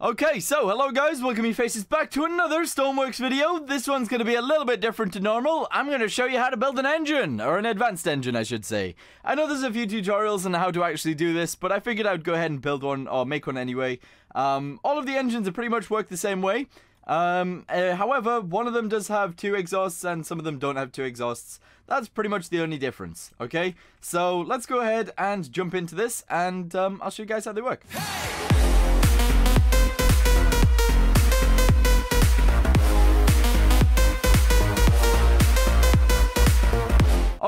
Okay, so hello guys, welcome you faces back to another Stormworks video. This one's going to be a little bit different to normal. I'm going to show you how to build an engine, or an advanced engine I should say. I know there's a few tutorials on how to actually do this, but I figured I'd go ahead and build one, or make one anyway. Um, all of the engines are pretty much work the same way. Um, uh, however, one of them does have two exhausts and some of them don't have two exhausts. That's pretty much the only difference, okay? So let's go ahead and jump into this and um, I'll show you guys how they work.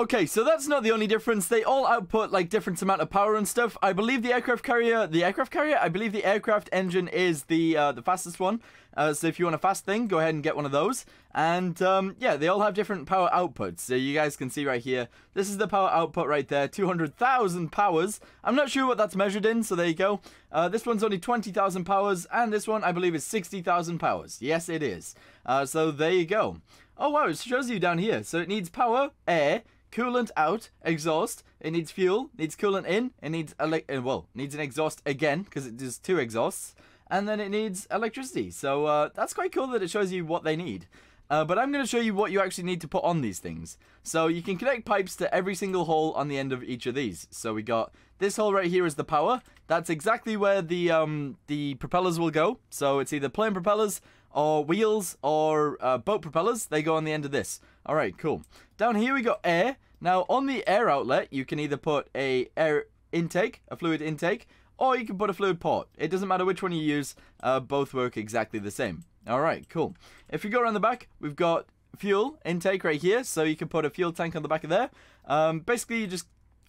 Okay, so that's not the only difference. They all output like different amount of power and stuff. I believe the aircraft carrier, the aircraft carrier, I believe the aircraft engine is the uh, the fastest one. Uh, so if you want a fast thing, go ahead and get one of those. And um, yeah, they all have different power outputs. So you guys can see right here, this is the power output right there, 200,000 powers. I'm not sure what that's measured in, so there you go. Uh, this one's only 20,000 powers, and this one I believe is 60,000 powers. Yes, it is. Uh, so there you go. Oh wow, it shows you down here. So it needs power, air, coolant out, exhaust. It needs fuel, needs coolant in, it needs ele- uh, well, needs an exhaust again because it does two exhausts, and then it needs electricity. So uh, that's quite cool that it shows you what they need. Uh, but I'm going to show you what you actually need to put on these things. So you can connect pipes to every single hole on the end of each of these. So we got this hole right here is the power. That's exactly where the um, the propellers will go. So it's either plane propellers or wheels or uh, boat propellers. They go on the end of this. All right, cool. Down here we got air. Now on the air outlet, you can either put a air intake, a fluid intake, or you can put a fluid port. It doesn't matter which one you use. Uh, both work exactly the same. All right, cool. If you go around the back, we've got fuel intake right here, so you can put a fuel tank on the back of there. Um, basically, you just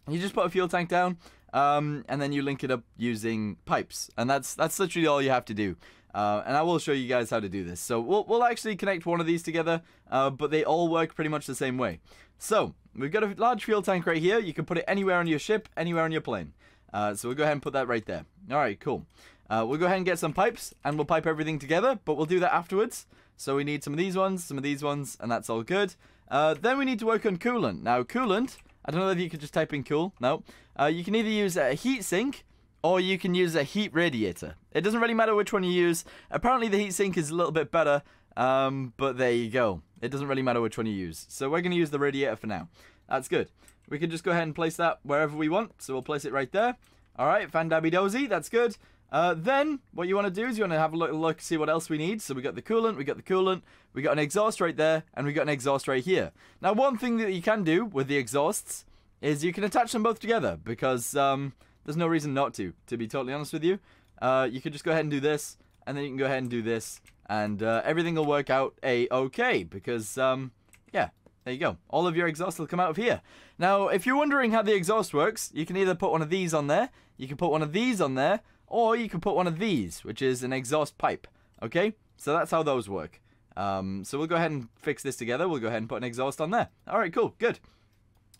you just put a fuel tank down, um, and then you link it up using pipes, and that's that's literally all you have to do. Uh, and I will show you guys how to do this. So we'll we'll actually connect one of these together, uh, but they all work pretty much the same way. So we've got a large fuel tank right here. You can put it anywhere on your ship, anywhere on your plane. Uh, so we'll go ahead and put that right there. All right, cool. Uh, we'll go ahead and get some pipes and we'll pipe everything together, but we'll do that afterwards. So we need some of these ones, some of these ones, and that's all good. Uh, then we need to work on coolant. Now, coolant, I don't know if you could just type in cool. No. Uh, you can either use a heat sink or you can use a heat radiator. It doesn't really matter which one you use. Apparently the heat sink is a little bit better, um, but there you go. It doesn't really matter which one you use. So we're going to use the radiator for now. That's good. We can just go ahead and place that wherever we want. So we'll place it right there. All right, fandabby dozy, that's good. Uh, then, what you want to do is you want to have a little look, see what else we need. So we got the coolant, we got the coolant, we got an exhaust right there, and we got an exhaust right here. Now, one thing that you can do with the exhausts is you can attach them both together because um, there's no reason not to, to be totally honest with you. Uh, you could just go ahead and do this, and then you can go ahead and do this, and uh, everything will work out a-okay because, um, yeah, there you go. All of your exhaust will come out of here. Now, if you're wondering how the exhaust works, you can either put one of these on there, you can put one of these on there, or you can put one of these, which is an exhaust pipe. Okay? So that's how those work. Um, so we'll go ahead and fix this together. We'll go ahead and put an exhaust on there. Alright, cool. Good.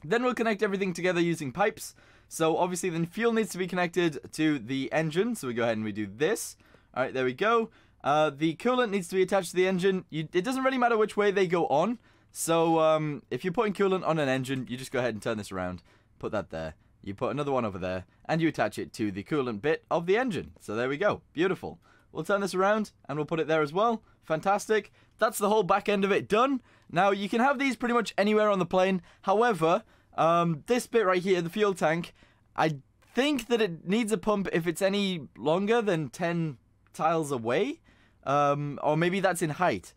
Then we'll connect everything together using pipes. So obviously then fuel needs to be connected to the engine. So we go ahead and we do this. Alright, there we go. Uh, the coolant needs to be attached to the engine. You, it doesn't really matter which way they go on. So um, if you're putting coolant on an engine, you just go ahead and turn this around. Put that there. You put another one over there, and you attach it to the coolant bit of the engine. So there we go. Beautiful. We'll turn this around, and we'll put it there as well. Fantastic. That's the whole back end of it done. Now, you can have these pretty much anywhere on the plane. However, um, this bit right here, the fuel tank, I think that it needs a pump if it's any longer than 10 tiles away. Um, or maybe that's in height.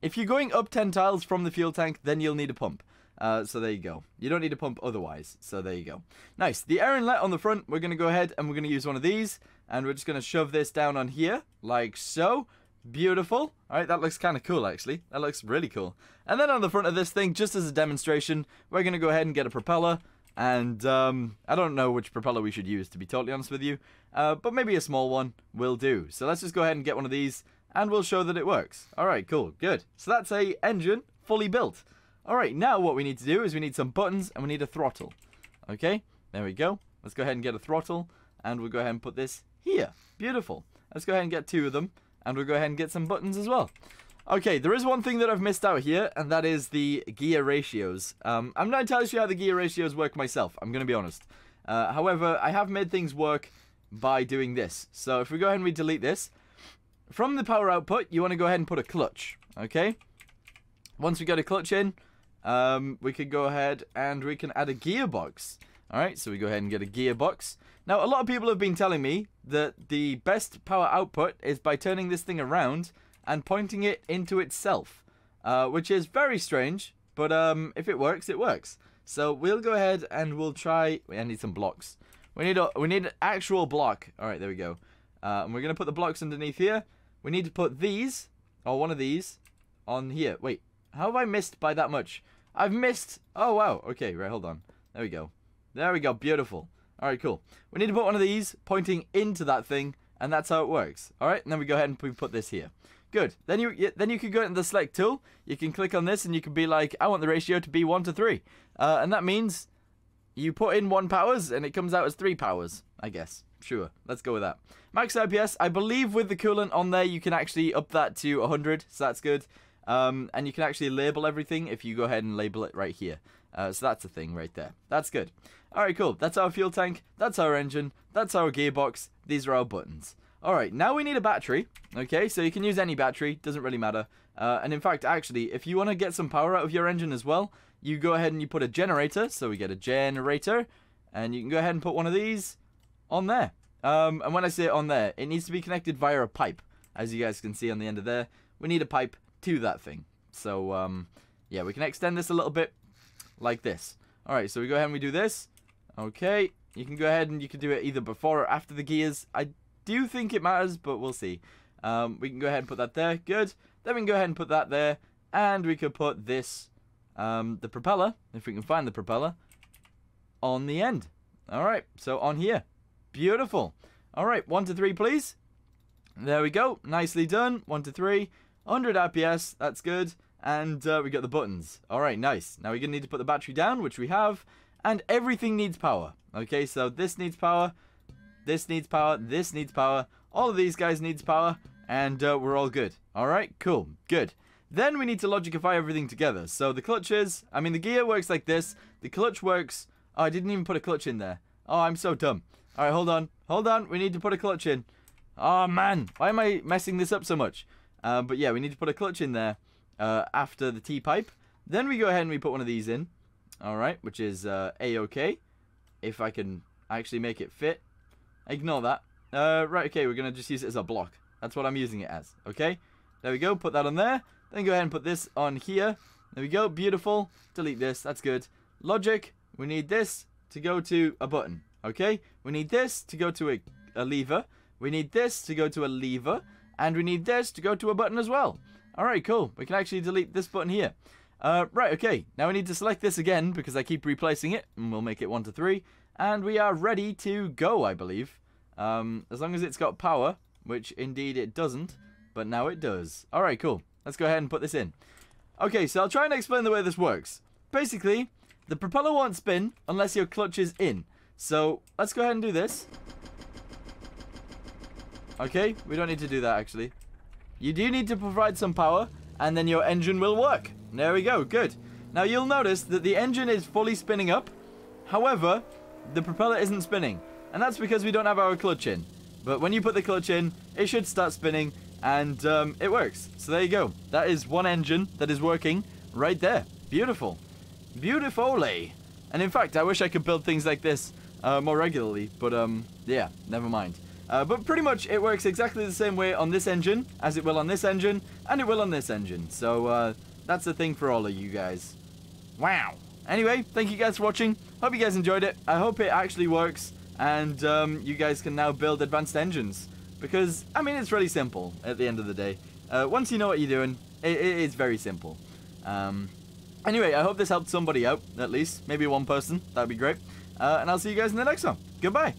If you're going up 10 tiles from the fuel tank, then you'll need a pump. Uh, so there you go. You don't need a pump otherwise. So there you go. Nice. The air inlet on the front, we're going to go ahead and we're going to use one of these. And we're just going to shove this down on here, like so. Beautiful. Alright, that looks kind of cool, actually. That looks really cool. And then on the front of this thing, just as a demonstration, we're going to go ahead and get a propeller. And um, I don't know which propeller we should use, to be totally honest with you. Uh, but maybe a small one will do. So let's just go ahead and get one of these, and we'll show that it works. Alright, cool. Good. So that's a engine fully built. Alright, now what we need to do is we need some buttons and we need a throttle. Okay, there we go. Let's go ahead and get a throttle and we'll go ahead and put this here. Beautiful. Let's go ahead and get two of them and we'll go ahead and get some buttons as well. Okay, there is one thing that I've missed out here, and that is the gear ratios. Um, I'm not entirely sure how the gear ratios work myself, I'm going to be honest. Uh, however, I have made things work by doing this. So if we go ahead and we delete this, from the power output, you want to go ahead and put a clutch, okay? Once we get a clutch in, um, we can go ahead and we can add a gearbox. Alright, so we go ahead and get a gearbox. Now, a lot of people have been telling me that the best power output is by turning this thing around and pointing it into itself, uh, which is very strange, but um, if it works, it works. So we'll go ahead and we'll try. I need some blocks. We need a we need an actual block. All right, there we go. Uh, and we're gonna put the blocks underneath here. We need to put these or one of these on here. Wait, how have I missed by that much? I've missed. Oh wow. Okay, right. Hold on. There we go. There we go. Beautiful. All right, cool. We need to put one of these pointing into that thing, and that's how it works. All right, and then we go ahead and put this here. Good. Then you then you can go into the select tool. You can click on this and you can be like, I want the ratio to be 1 to 3. Uh, and that means you put in 1 powers and it comes out as 3 powers, I guess. Sure, let's go with that. Max RPS, I believe with the coolant on there you can actually up that to 100, so that's good. Um, and you can actually label everything if you go ahead and label it right here. Uh, so that's a thing right there. That's good. Alright, cool. That's our fuel tank. That's our engine. That's our gearbox. These are our buttons. Alright, now we need a battery. Okay, so you can use any battery, doesn't really matter. Uh, and in fact, actually, if you want to get some power out of your engine as well, you go ahead and you put a generator. So we get a generator, and you can go ahead and put one of these on there. Um, and when I say on there, it needs to be connected via a pipe. As you guys can see on the end of there, we need a pipe to that thing. So, um, yeah, we can extend this a little bit like this. Alright, so we go ahead and we do this. Okay, you can go ahead and you can do it either before or after the gears. I do think it matters, but we'll see. Um, we can go ahead and put that there. Good. Then we can go ahead and put that there. And we could put this, um, the propeller, if we can find the propeller, on the end. All right, so on here. Beautiful. All right, one to three, please. There we go. Nicely done. One to three. 100 RPS. That's good. And uh, we got the buttons. All right, nice. Now we're going to need to put the battery down, which we have. And everything needs power. Okay, so this needs power. This needs power. This needs power. All of these guys needs power. And uh, we're all good. Alright, cool. Good. Then we need to logicify everything together. So the clutches, I mean the gear works like this. The clutch works. Oh, I didn't even put a clutch in there. Oh, I'm so dumb. Alright, hold on. Hold on. We need to put a clutch in. Oh, man. Why am I messing this up so much? Uh, but yeah, we need to put a clutch in there uh, after the T-pipe. Then we go ahead and we put one of these in. Alright, which is uh, A-OK. If I can actually make it fit. Ignore that. Uh, right, okay, we're going to just use it as a block. That's what I'm using it as, okay? There we go, put that on there. Then go ahead and put this on here. There we go, beautiful. Delete this, that's good. Logic, we need this to go to a button, okay? We need this to go to a, a lever. We need this to go to a lever. And we need this to go to a button as well. Alright, cool. We can actually delete this button here. Uh, right, okay. Now we need to select this again because I keep replacing it. And we'll make it 1 to 3. And we are ready to go, I believe. Um, as long as it's got power, which indeed it doesn't, but now it does. Alright, cool. Let's go ahead and put this in. Okay, so I'll try and explain the way this works. Basically, the propeller won't spin unless your clutch is in. So, let's go ahead and do this. Okay, we don't need to do that actually. You do need to provide some power, and then your engine will work. There we go, good. Now you'll notice that the engine is fully spinning up. However, the propeller isn't spinning. And that's because we don't have our clutch in. But when you put the clutch in, it should start spinning and um, it works. So there you go. That is one engine that is working right there. Beautiful. Beautifully. And in fact, I wish I could build things like this uh, more regularly. But um, yeah, never mind. Uh, but pretty much it works exactly the same way on this engine as it will on this engine and it will on this engine. So uh, that's the thing for all of you guys. Wow. Anyway, thank you guys for watching. Hope you guys enjoyed it. I hope it actually works and um, you guys can now build advanced engines. Because, I mean, it's really simple at the end of the day. Uh, once you know what you're doing, it, it is very simple. Um, anyway, I hope this helped somebody out, at least. Maybe one person. That would be great. Uh, and I'll see you guys in the next one. Goodbye.